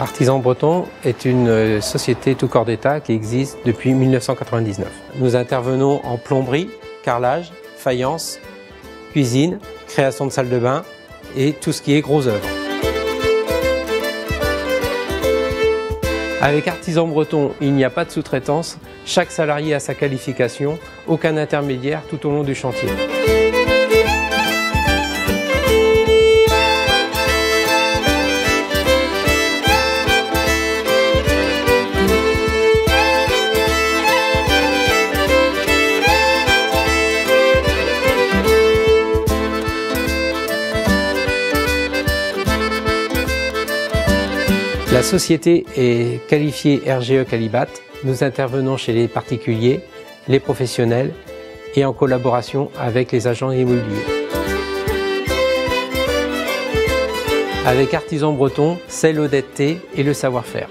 Artisan Breton est une euh, société tout corps d'État qui existe depuis 1999. Nous intervenons en plomberie, carrelage, faïence, cuisine, création de salle de bain et tout ce qui est gros œuvres. Avec Artisan Breton, il n'y a pas de sous-traitance, chaque salarié a sa qualification, aucun intermédiaire tout au long du chantier. La société est qualifiée RGE Calibat. Nous intervenons chez les particuliers, les professionnels et en collaboration avec les agents immobiliers. Avec Artisan Breton, c'est l'honnêteté et le savoir-faire.